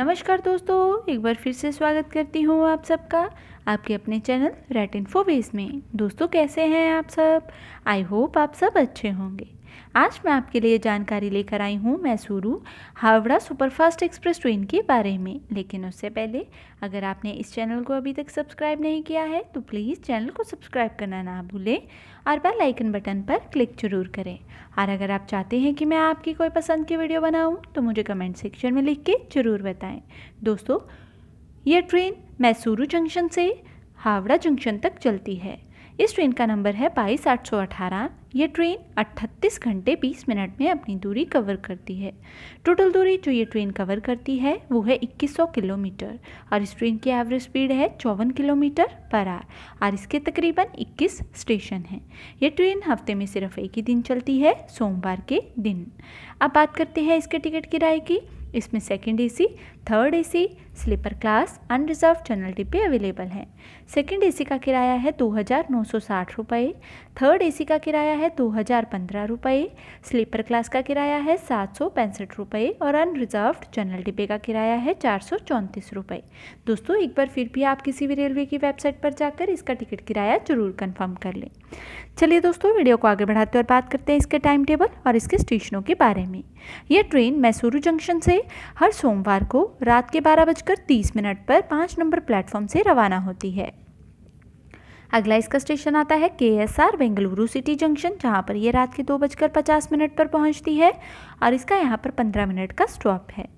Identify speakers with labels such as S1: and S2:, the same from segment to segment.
S1: नमस्कार दोस्तों, एक बार फिर से स्वागत करती हूँ आप सबका, आपके अपने चैनल रेट इन्फोवेस में। दोस्तों, कैसे हैं आप सब? आई होप आप सब अच्छे होंगे। आज मैं आपके लिए जानकारी लेकर आई हूँ Mysuru Howrah superfast express train के बारे में। लेकिन उससे पहले, अगर आपने इस चैनल को अभी तक सब्सक्राइब नहीं किया है तो प्लीज़ चैनल को सब्सक्राइब करना ना भूलें और बेल आइकन बटन पर क्लिक ज़रूर करें। और अगर आप चाहते हैं कि मैं आपकी कोई पसंद की वीडियो बनाऊँ तो मुझे कमेंट सेक्शन में लिख के ज़रूर बताएँ। दोस्तों, यह ट्रेन मैसूरू जंक्शन से हावड़ा जंक्शन तक चलती है। इस ट्रेन का नंबर है बाईस आठ सौ अठारह। ये ट्रेन अट्ठतीस घंटे बीस मिनट में अपनी दूरी कवर करती है। टोटल दूरी जो ये ट्रेन कवर करती है, वो है 2100 किलोमीटर। और इस ट्रेन की एवरेज स्पीड है चौवन किलोमीटर पर आर और इसके तकरीबन 21 स्टेशन हैं। ये ट्रेन हफ़्ते में सिर्फ़ एक ही दिन चलती है, सोमवार के दिन। अब बात करते हैं इसके टिकट किराए की। इसमें second AC third AC sleeper class unreserve general डिब्बे अवेलेबल हैं। सेकेंड एसी का किराया है दो हज़ार नौ सौ साठ रुपये थर्ड एसी का किराया है दो हज़ार पंद्रह रुपये स्लीपर क्लास का किराया है सात सौ पैंसठ रुपये और अनरिजर्व जनरल डिब्बे का किराया है चार सौ चौंतीस रुपये दोस्तों, एक बार फिर भी आप किसी भी रेलवे की वेबसाइट पर जाकर इसका टिकट किराया ज़रूर कन्फर्म कर लें। चलिए दोस्तों वीडियो को आगे बढ़ाते और बात करते हैं इसके टाइम टेबल और इसके स्टेशनों के बारे में। यह ट्रेन मैसूरू जंक्शन से हर सोमवार को रात के बारह बजकर तीस मिनट पर पाँच नंबर प्लेटफॉर्म से रवाना होती है। अगला इसका स्टेशन आता है K S R Bengaluru city junction, जहाँ पर यह रात के दो बजकर पचास मिनट पर पहुँचती है और इसका यहाँ पर पंद्रह मिनट का स्टॉप है।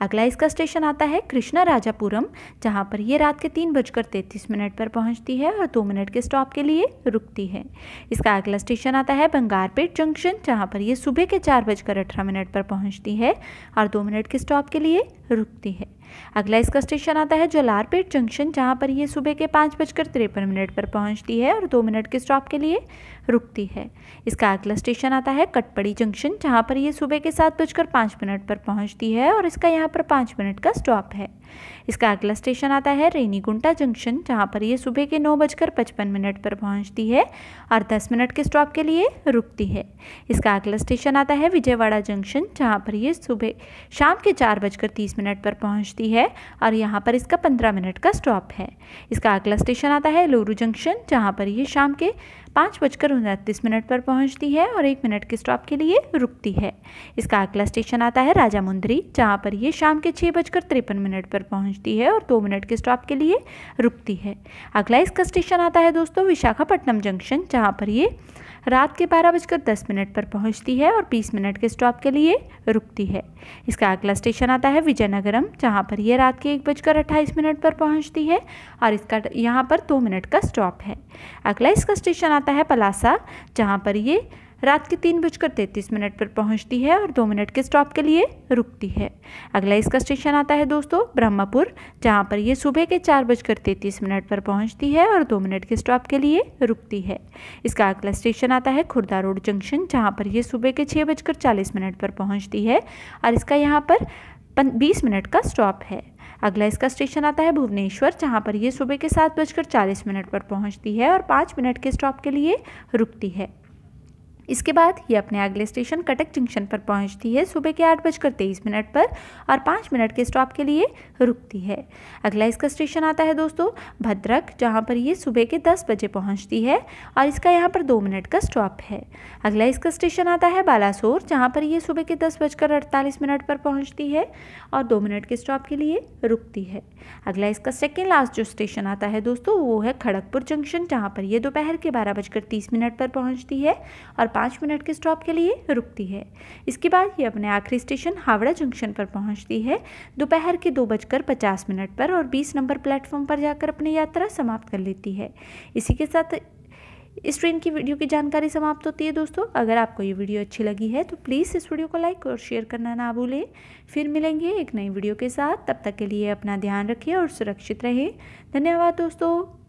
S1: अगला इसका स्टेशन आता है कृष्णा राजापुरम जहाँ पर यह रात के तीन बजकर तैंतीस मिनट पर पहुँचती है और दो मिनट के स्टॉप के लिए रुकती है। इसका अगला स्टेशन आता है बंगारपेट जंक्शन, जहाँ पर यह सुबह के चार बजकर अठारह मिनट पर पहुँचती है और दो मिनट के स्टॉप के लिए रुकती है। अगला इसका स्टेशन आता है जलारपेट जंक्शन जहाँ पर ये सुबह के पाँच बजकर तिरपन मिनट पर पहुँचती है और दो मिनट के स्टॉप के लिए रुकती है। इसका अगला स्टेशन आता है कटपड़ी जंक्शन जहाँ पर ये सुबह के सात बजकर पाँच मिनट पर पहुँचती है और इसका यहाँ पर पाँच मिनट का स्टॉप है। इसका अगला स्टेशन आता है रेनीगुंटा जंक्शन जहाँ पर ये सुबह के नौ बजकर पचपन मिनट पर पहुँचती है और दस मिनट के स्टॉप के लिए रुकती है। इसका अगला स्टेशन आता है विजयवाड़ा जंक्शन जहाँ पर ये सुबह शाम के चार बजकर तीस मिनट पर पहुँचती है और यहाँ पर इसका पंद्रह मिनट का स्टॉप है। इसका अगला स्टेशन आता है लोरू जंक्शन जहाँ पर ये शाम के पाँच बजकर उनतीस मिनट पर पहुँचती है और एक मिनट के स्टॉप के लिए रुकती है। इसका अगला स्टेशन आता है राजा मुंदरी, जहाँ पर ये शाम के छः बजकर तिरपन मिनट पर पहुँचती है और दो मिनट के स्टॉप के लिए रुकती है। अगला इसका स्टेशन आता है दोस्तों विशाखापट्टनम जंक्शन जहाँ पर ये रात के बारह बजकर दस मिनट पर पहुँचती है और बीस मिनट के स्टॉप के लिए रुकती है। इसका अगला स्टेशन आता है विजयनगरम, जहाँ पर यह रात के एक बजकर अट्ठाईस मिनट पर पहुँचती है और इसका यहाँ पर दो मिनट का स्टॉप है। अगला इसका स्टेशन आता है पलासा, जहाँ पर ये रात के तीन बजकर तैंतीस मिनट पर पहुँचती है और दो मिनट के स्टॉप के लिए रुकती है। अगला इसका स्टेशन आता है दोस्तों, ब्रह्मपुर, जहाँ पर यह सुबह के चार बजकर तैंतीस मिनट पर पहुँचती है और दो मिनट के स्टॉप के लिए रुकती है। इसका अगला स्टेशन आता है खुर्दा रोड जंक्शन जहाँ पर यह सुबह के छः बजकर चालीस मिनट पर पहुँचती है और इसका यहाँ पर बीस मिनट का स्टॉप है। अगला इसका स्टेशन आता है भुवनेश्वर, जहाँ पर यह सुबह के सात बजकर चालीस मिनट पर पहुँचती है और पाँच मिनट के स्टॉप के लिए रुकती है। इसके बाद ये अपने अगले स्टेशन कटक जंक्शन पर पहुँचती है। सुबह के आठ बजकर तेईस मिनट पर और पाँच मिनट के स्टॉप के लिए रुकती है। अगला इसका स्टेशन आता है दोस्तों, भद्रक, जहाँ पर ये सुबह के दस बजे पहुँचती है और इसका यहाँ पर दो मिनट का स्टॉप है। अगला इसका स्टेशन आता है बालासोर, जहाँ पर ये सुबह के दस बजकर अड़तालीस मिनट पर पहुँचती है और दो मिनट के स्टॉप के लिए रुकती है। अगला इसका सेकेंड लास्ट जो स्टेशन आता है दोस्तों, वो है खड़गपुर जंक्शन, जहाँ पर यह दोपहर के बारह बजकर तीस मिनट पर पहुँचती है और पाँच मिनट के स्टॉप के लिए रुकती है। इसके बाद ये अपने आखिरी स्टेशन हावड़ा जंक्शन पर पहुँचती है। दोपहर के दो बजकर पचास मिनट पर और बीस नंबर प्लेटफॉर्म पर जाकर अपनी यात्रा समाप्त कर लेती है। इसी के साथ इस ट्रेन की वीडियो की जानकारी समाप्त होती है दोस्तों। अगर आपको ये वीडियो अच्छी लगी है तो प्लीज़ इस वीडियो को लाइक और शेयर करना ना भूलें। फिर मिलेंगे एक नई वीडियो के साथ। तब तक के लिए अपना ध्यान रखिए और सुरक्षित रहें। धन्यवाद दोस्तों।